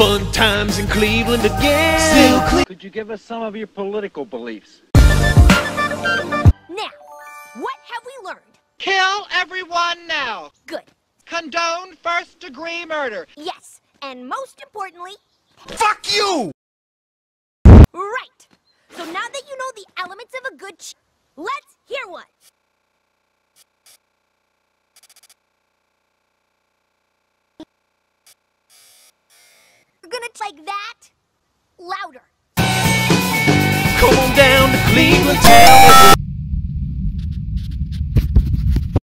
Fun times in Cleveland again. Still Cle- Could you give us some of your political beliefs? Now, what have we learned? Kill everyone now. Good. Condone first degree murder. Yes, and most importantly, Fuck you! right. So now that you know the elements of a good ch- let's hear one. You're gonna take that? Louder. Come on down to Cleveland town.